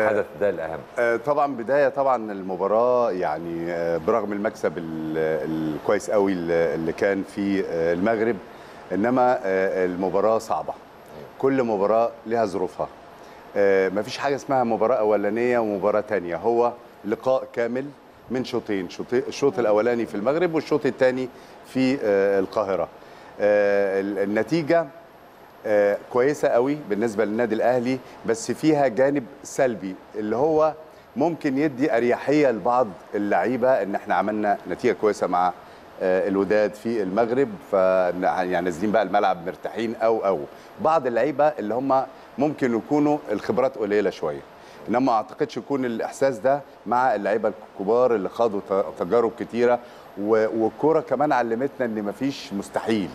الحدث ده الأهم. آه، طبعا بداية طبعا المباراة يعني آه، برغم المكسب ال- الكويس قوي اللي كان في آه، المغرب إنما المباراة صعبة. كل مباراة لها ظروفها. مفيش حاجة اسمها مباراة أولانية ومباراة تانية. هو لقاء كامل من شوطين شوطي- الشوط الأولاني في المغرب والشوط الثاني في القاهرة. ال- النتيجة كويسة قوي بالنسبة للنادي الأهلي بس فيها جانب سلبي اللي هو ممكن يدي أريحية لبعض اللعيبة إن إحنا عملنا نتيجة كويسة مع آه، الوداد في المغرب ف يعني نازلين بقى الملعب مرتاحين أو أو. بعض اللعيبة اللي هم ممكن يكونوا الخبرات قليلة شوية. إنما ما أعتقدش يكون الإحساس ده مع اللعيبة الكبار اللي خاضوا تجارب كتيرة والكوره كمان علمتنا إن مفيش مستحيل.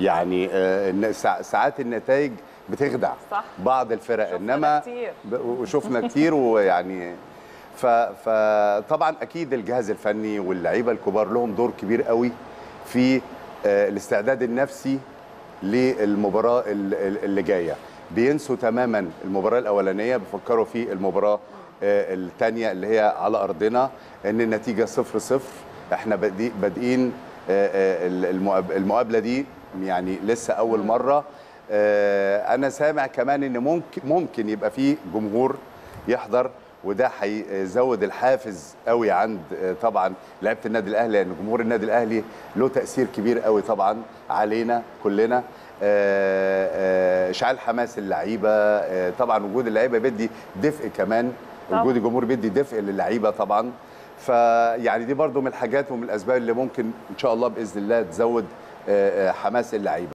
يعني آه، ساعات النتائج بتخدع صح. بعض الفرق شفنا إنما كتير. وشفنا كتير ويعني فطبعا أكيد الجهاز الفني واللعيبة الكبار لهم دور كبير قوي في آه، الاستعداد النفسي للمباراة ال- ال- اللي جاية بينسوا تماما المباراة الأولانية بيفكروا في المباراة الثانية اللي هي على أرضنا إن النتيجة صفر صفر إحنا بادئ- بادئين آه، آه، المقاب- المقابلة دي يعني لسه أول مرة. آه، أنا سامع كمان إن ممكن ممكن يبقى في جمهور يحضر وده هيزود الحافز قوي عند آه، طبعا لعيبة النادي الأهلي لأن جمهور النادي الأهلي له تأثير كبير قوي طبعا علينا كلنا. آه، إشعال حماس اللعيبة طبعا وجود اللعيبة بيدي دفء كمان. وجود الجمهور بيدي دفء للعيبة طبعا. فيعني دي برضو من الحاجات ومن الأسباب اللي ممكن إن شاء الله بإذن الله تزود حماس اللعيبة.